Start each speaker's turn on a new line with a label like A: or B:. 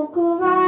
A: 僕は